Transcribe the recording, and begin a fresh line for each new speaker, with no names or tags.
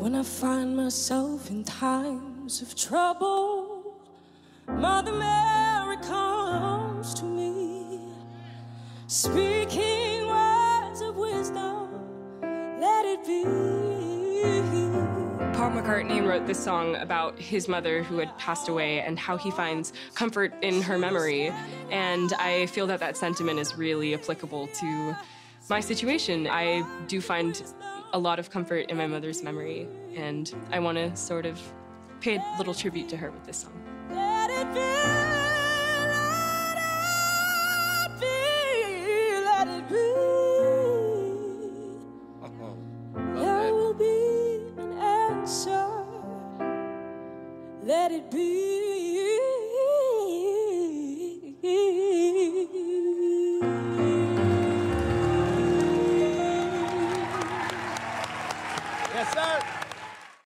When I find myself in times of trouble, Mother Mary comes to me, speaking words of wisdom. Let it be.
Paul McCartney wrote this song about his mother who had passed away and how he finds comfort in her memory. And I feel that that sentiment is really applicable to my situation. I do find a lot of comfort in my mother's memory, and I want to sort of pay a little tribute to her with this song.
Let it be.
Yes, sir.